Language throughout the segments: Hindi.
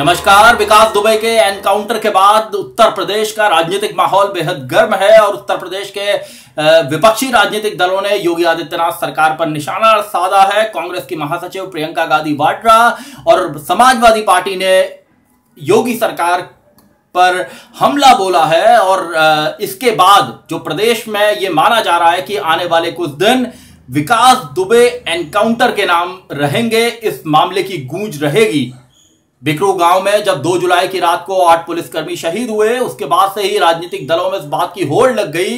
नमस्कार, विकास दुबे के एनकाउंटर के बाद उत्तर प्रदेश का राजनीतिक माहौल बेहद गर्म है और उत्तर प्रदेश के विपक्षी राजनीतिक दलों ने योगी आदित्यनाथ सरकार पर निशाना साधा है। कांग्रेस की महासचिव प्रियंका गांधी वाड्रा और समाजवादी पार्टी ने योगी सरकार पर हमला बोला है और इसके बाद जो प्रदेश में ये माना जा रहा है कि आने वाले कुछ दिन विकास दुबे एनकाउंटर के नाम रहेंगे, इस मामले की गूंज रहेगी। बिकरू गाँव में जब 2 जुलाई की रात को आठ पुलिसकर्मी शहीद हुए, उसके बाद से ही राजनीतिक दलों में इस बात की होड़ लग गई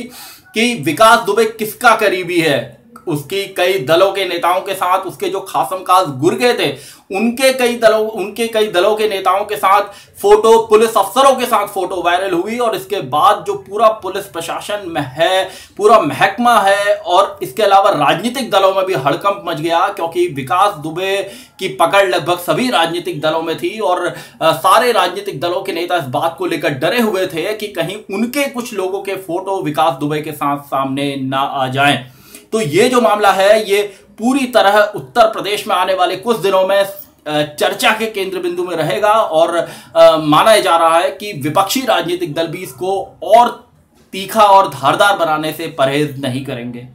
कि विकास दुबे किसका करीबी है? उसकी कई दलों के नेताओं के साथ, उसके जो खासम खास गुर्गे थे, उनके कई दलों, उनके कई दलों के नेताओं के साथ फ़ोटो, पुलिस अफसरों के साथ फ़ोटो वायरल हुई और इसके बाद जो पूरा पुलिस प्रशासन में है, पूरा महकमा है और इसके अलावा राजनीतिक दलों में भी हड़कंप मच गया क्योंकि विकास दुबे की पकड़ लगभग सभी राजनीतिक दलों में थी और सारे राजनीतिक दलों के नेता इस बात को लेकर डरे हुए थे कि कहीं उनके कुछ लोगों के फ़ोटो विकास दुबे के साथ सामने ना आ जाएँ। तो ये जो मामला है, ये पूरी तरह उत्तर प्रदेश में आने वाले कुछ दिनों में चर्चा के केंद्र बिंदु में रहेगा और माना जा रहा है कि विपक्षी राजनीतिक दल भी इसको और तीखा और धारदार बनाने से परहेज नहीं करेंगे।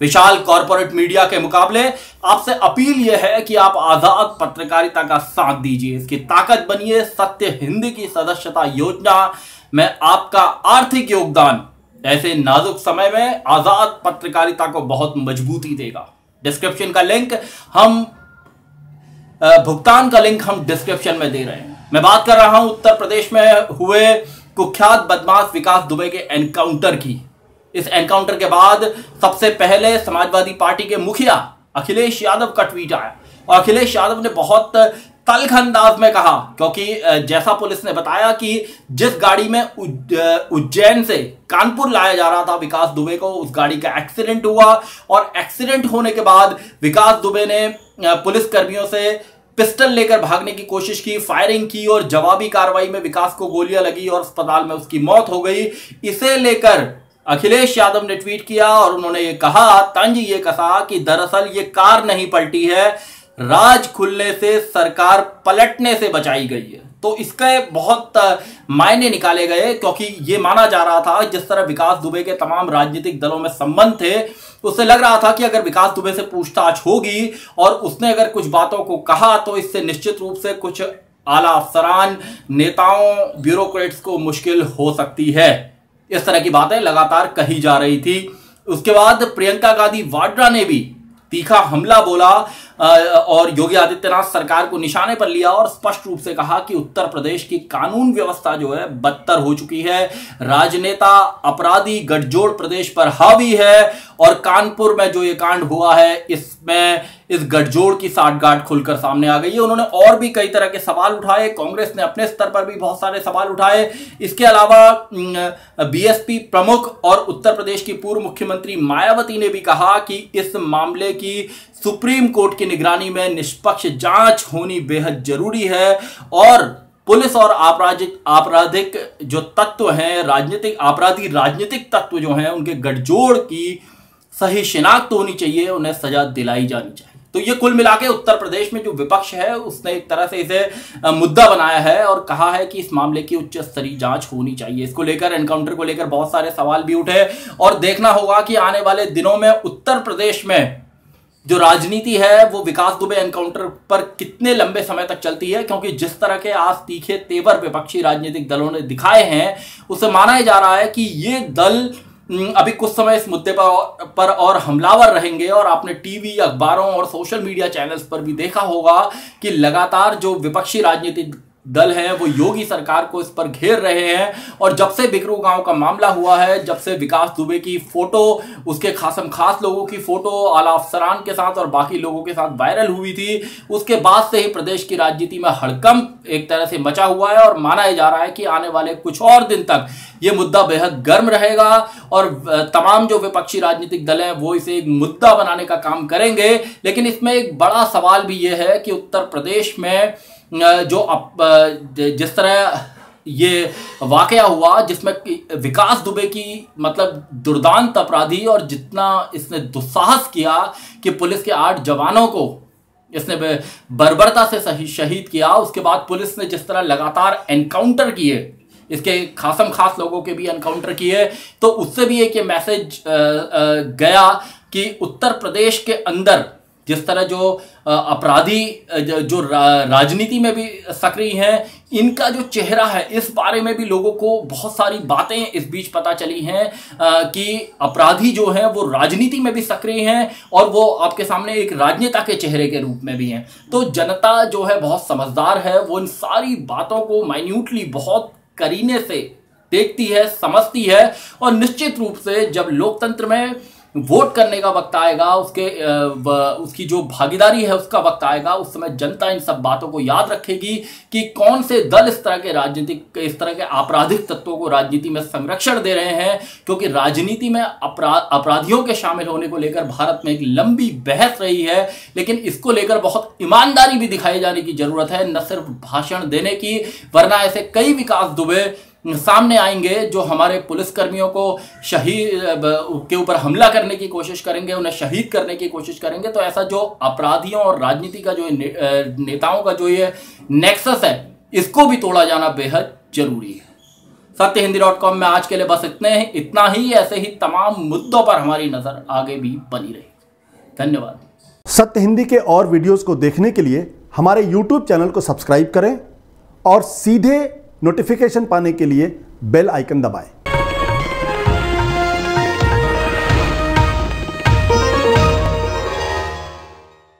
विशाल कॉरपोरेट मीडिया के मुकाबले आपसे अपील यह है कि आप आज़ाद पत्रकारिता का साथ दीजिए, इसकी ताकत बनिए, सत्य हिंदी की सदस्यता योजना में आपका आर्थिक योगदान ऐसे नाजुक समय में आज़ाद पत्रकारिता को बहुत मजबूती देगा। डिस्क्रिप्शन का लिंक हम भुगतान का लिंक हम डिस्क्रिप्शन में दे रहे हैं। मैं बात कर रहा हूँ, उत्तर प्रदेश में हुए कुख्यात बदमाश विकास दुबे के एनकाउंटर की। इस एनकाउंटर के बाद सबसे पहले समाजवादी पार्टी के मुखिया अखिलेश यादव का ट्वीट आया। और अखिलेश यादव ने बहुत तल्ख अंदाज में कहा, क्योंकि जैसा पुलिस ने बताया कि जिस गाड़ी में उज्जैन से कानपुर लाया जा रहा था विकास दुबे को, उस गाड़ी का एक्सीडेंट हुआ और एक्सीडेंट होने के बाद विकास दुबे ने पुलिस कर्मियों से पिस्टल लेकर भागने की कोशिश की, फायरिंग की और जवाबी कार्रवाई में विकास को गोलियाँ लगी और अस्पताल में उसकी मौत हो गई। इसे लेकर अखिलेश यादव ने ट्वीट किया और उन्होंने ये कहा, तंज ये कहा कि दरअसल ये कार नहीं पलटी है। राज खुलने से, सरकार पलटने से बचाई गई है। तो इसके बहुत मायने निकाले गए, क्योंकि ये माना जा रहा था, जिस तरह विकास दुबे के तमाम राजनीतिक दलों में संबंध थे, उससे लग रहा था कि अगर विकास दुबे से पूछताछ होगी, और उसने अगर कुछ बातों को कहा तो इससे निश्चित रूप से कुछ आला अफसरान नेताओं, ब्यूरोक्रेट्स को मुश्किल हो सकती है। इस तरह की बातें लगातार कही जा रही थी। उसके बाद प्रियंका गांधी वाड्रा ने भी तीखा हमला बोला और योगी आदित्यनाथ सरकार को निशाने पर लिया और स्पष्ट रूप से कहा कि उत्तर प्रदेश की कानून व्यवस्था जो है, बदतर हो चुकी है। राजनेता अपराधी गठजोड़ प्रदेश पर हावी है और कानपुर में जो ये कांड हुआ है, इसमें इस गठजोड़ की साठगांठ खुलकर सामने आ गई है। उन्होंने और भी कई तरह के सवाल उठाए, कांग्रेस ने अपने स्तर पर भी बहुत सारे सवाल उठाए। इसके अलावा बीएसपी प्रमुख और उत्तर प्रदेश की पूर्व मुख्यमंत्री मायावती ने भी कहा कि इस मामले की सुप्रीम कोर्ट की निगरानी में निष्पक्ष जाँच होनी बेहद ज़रूरी है और पुलिस और आपराधिक आपराधिक जो तत्व हैं, राजनीतिक, आपराधी राजनीतिक तत्व जो हैं, उनके गठजोड़ की सही शिनाख्त होनी चाहिए, उन्हें सजा दिलाई जानी चाहिए। तो ये कुल मिला उत्तर प्रदेश में जो विपक्ष है, उसने एक तरह से इसे मुद्दा बनाया है और कहा है कि इस मामले की उच्च स्तरीय जाँच होनी चाहिए। इसको लेकर, एनकाउंटर को लेकर बहुत सारे सवाल भी उठे और देखना होगा कि आने वाले दिनों में उत्तर प्रदेश में जो राजनीति है, वो विकास दुबे एनकाउंटर पर कितने लंबे समय तक चलती है, क्योंकि जिस तरह के आज तीखे तेवर विपक्षी राजनीतिक दलों ने दिखाए हैं, उसे माना जा रहा है कि ये दल अभी कुछ समय इस मुद्दे पर पर और हमलावर रहेंगे, और आपने टीवी, अखबारों और सोशल मीडिया चैनल्स पर भी देखा होगा कि लगातार जो विपक्षी राजनीतिक दल है, वो योगी सरकार को इस पर घेर रहे हैं। और जब से बिकरू गाँव का मामला हुआ है, जब से विकास दुबे की फ़ोटो, उसके खासम खास लोगों की फ़ोटो आला अफसरान के साथ और बाकी लोगों के साथ वायरल हुई थी, उसके बाद से ही प्रदेश की राजनीति में हड़कंप एक तरह से मचा हुआ है और माना जा रहा है कि आने वाले कुछ और दिन तक ये मुद्दा बेहद गर्म रहेगा और तमाम जो विपक्षी राजनीतिक दल हैं, वो इसे एक मुद्दा बनाने का काम करेंगे। लेकिन इसमें एक बड़ा सवाल भी ये है कि उत्तर प्रदेश में जो अप, जिस तरह ये वाकया हुआ जिसमें विकास दुबे की मतलब दुर्दांत अपराधी और जितना इसने दुस्साहस किया कि पुलिस के आठ जवानों को इसने बर्बरता से सही शहीद किया उसके बाद पुलिस ने जिस तरह लगातार एनकाउंटर किए इसके खासम खास लोगों के भी एनकाउंटर किए तो उससे भी एक ये मैसेज गया कि उत्तर प्रदेश के अंदर जिस तरह जो अपराधी जो राजनीति में भी सक्रिय हैं, इनका जो चेहरा है, इस बारे में भी लोगों को बहुत सारी बातें इस बीच पता चली हैं कि अपराधी जो हैं, वो राजनीति में भी सक्रिय हैं और वो आपके सामने एक राजनेता के चेहरे के रूप में भी हैं। तो जनता जो है, बहुत समझदार है, वो इन सारी बातों को माइन्यूटली बहुत करीने से देखती है, समझती है और निश्चित रूप से जब लोकतंत्र में वोट करने का वक्त आएगा, उसके उसकी जो भागीदारी है उसका वक्त आएगा, उस समय जनता इन सब बातों को याद रखेगी कि कौन से दल इस तरह के राजनीतिक, इस तरह के आपराधिक तत्वों को राजनीति में संरक्षण दे रहे हैं, क्योंकि राजनीति में अपराध अपराधियों के शामिल होने को लेकर भारत में एक लंबी बहस रही है, लेकिन इसको लेकर बहुत ईमानदारी भी दिखाई जाने की ज़रूरत है, न सिर्फ़ भाषण देने की, वरना ऐसे कई विकास दुबे सामने आएँगे जो हमारे पुलिसकर्मियों को शहीद के ऊपर हमला करने की कोशिश करेंगे उन्हें शहीद करने की कोशिश करेंगे तो ऐसा जो अपराधियों और राजनीति का जो ने, नेताओं का जो ये नेक्सस है इसको भी तोड़ा जाना बेहद ज़रूरी है। सत्य हिंदी डॉट कॉम में आज के लिए बस इतने ही इतना ही ऐसे ही तमाम मुद्दों पर हमारी नज़र आगे भी बनी रही। धन्यवाद। सत्य हिंदी के और वीडियोस को देखने के लिए हमारे यूट्यूब चैनल को सब्सक्राइब करें और सीधे नोटिफिकेशन पाने के लिए बेल आइकन दबाएँ।